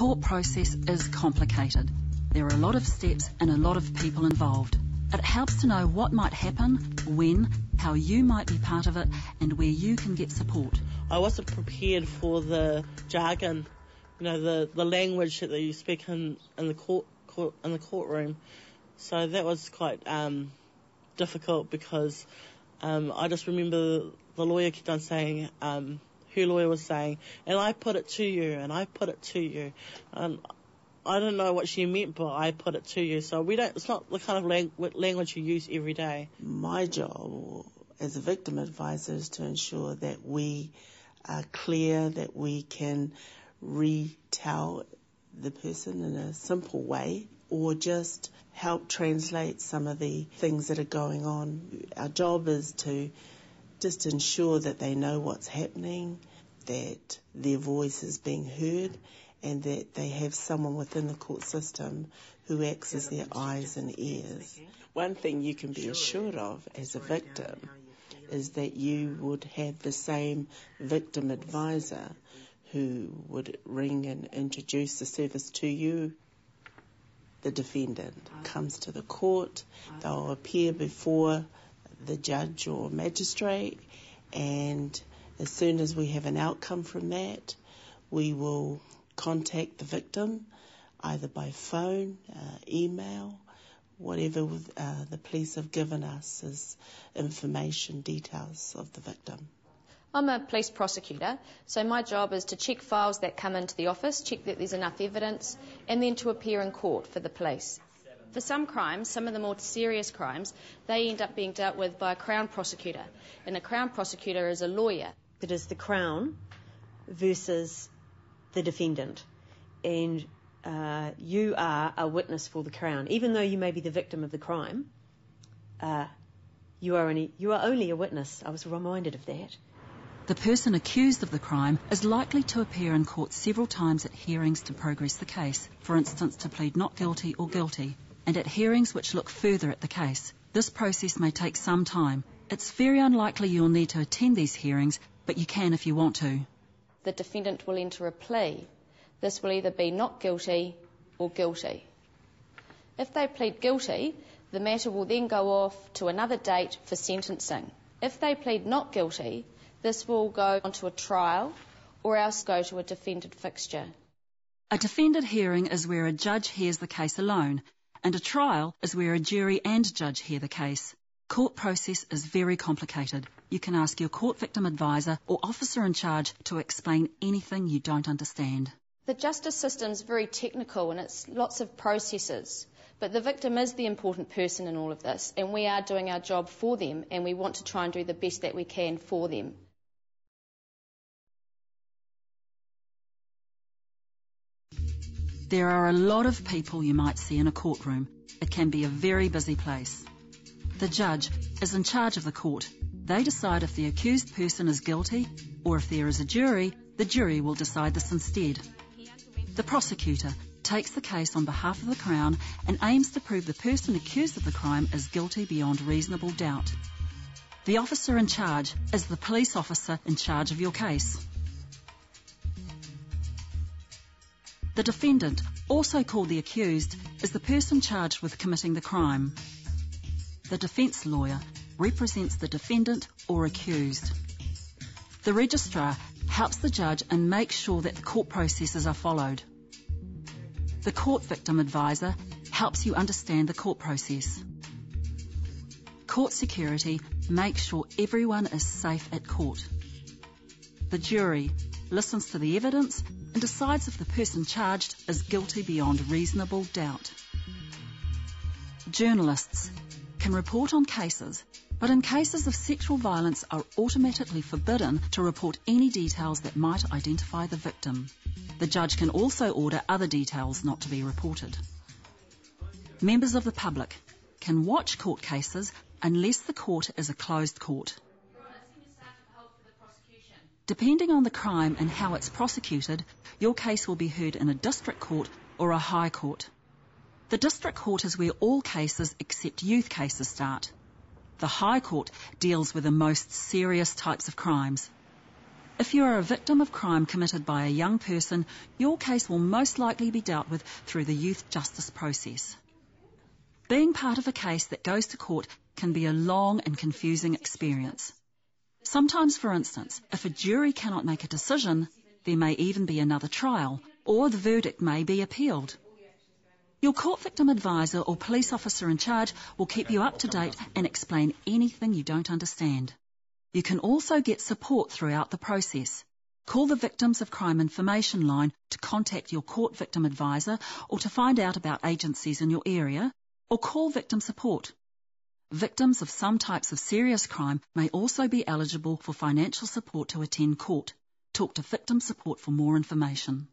court process is complicated. There are a lot of steps and a lot of people involved. It helps to know what might happen, when, how you might be part of it, and where you can get support. I wasn't prepared for the jargon, you know, the, the language that you speak in, in the court, court in the courtroom. So that was quite um, difficult because um, I just remember the lawyer kept on saying, um, lawyer was saying, and I put it to you, and I put it to you. And I don't know what she meant but I put it to you. So we don't, it's not the kind of lang- language you use every day. My job as a victim advisor is to ensure that we are clear, that we can retell the person in a simple way or just help translate some of the things that are going on. Our job is to just ensure that they know what's happening, that their voice is being heard, and that they have someone within the court system who acts as their eyes and ears. One thing you can be assured of as a victim is that you would have the same victim advisor who would ring and introduce the service to you the defendant comes to the court, they'll appear before the judge or magistrate, and as soon as we have an outcome from that, we will contact the victim either by phone, uh, email, whatever uh, the police have given us as information, details of the victim. I'm a police prosecutor, so my job is to check files that come into the office, check that there's enough evidence, and then to appear in court for the police. For some crimes, some of the more serious crimes, they end up being dealt with by a Crown prosecutor, and a Crown prosecutor is a lawyer. It is the Crown versus the defendant, and uh, you are a witness for the Crown. Even though you may be the victim of the crime, uh, you are only you are only a witness. I was reminded of that. The person accused of the crime is likely to appear in court several times at hearings to progress the case, for instance, to plead not guilty or guilty, and at hearings which look further at the case. This process may take some time. It's very unlikely you'll need to attend these hearings, but you can if you want to. The defendant will enter a plea. This will either be not guilty or guilty. If they plead guilty, the matter will then go off to another date for sentencing. If they plead not guilty, this will go onto a trial or else go to a defended fixture. A defended hearing is where a judge hears the case alone, and a trial is where a jury and judge hear the case. Court process is very complicated. You can ask your court victim advisor or officer in charge to explain anything you don't understand. The justice system is very technical and it's lots of processes. But the victim is the important person in all of this, and we are doing our job for them, and we want to try and do the best that we can for them. There are a lot of people you might see in a courtroom. It can be a very busy place. The judge is in charge of the court. They decide if the accused person is guilty, or if there is a jury, the jury will decide this instead. The prosecutor takes the case on behalf of the Crown and aims to prove the person accused of the crime is guilty beyond reasonable doubt. The officer in charge is the police officer in charge of your case. The defendant, also called the accused, is the person charged with committing the crime. The defence lawyer represents the defendant or accused. The registrar helps the judge and makes sure that the court processes are followed. The court victim advisor helps you understand the court process. Court security makes sure everyone is safe at court. The jury listens to the evidence and decides if the person charged is guilty beyond reasonable doubt. Journalists can report on cases, but in cases of sexual violence are automatically forbidden to report any details that might identify the victim. The judge can also order other details not to be reported. Members of the public can watch court cases unless the court is a closed court. Depending on the crime and how it's prosecuted, your case will be heard in a district court or a high court. The district court is where all cases except youth cases start. The high court deals with the most serious types of crimes. If you are a victim of crime committed by a young person, your case will most likely be dealt with through the youth justice process. Being part of a case that goes to court can be a long and confusing experience. Sometimes, for instance, if a jury cannot make a decision, there may even be another trial, or the verdict may be appealed. Your court victim advisor or police officer in charge will keep you up to date and explain anything you don't understand. You can also get support throughout the process. Call the Victims of Crime Information Line to contact your court victim advisor or to find out about agencies in your area, or call victim support. Victims of some types of serious crime may also be eligible for financial support to attend court. Talk to victim support for more information.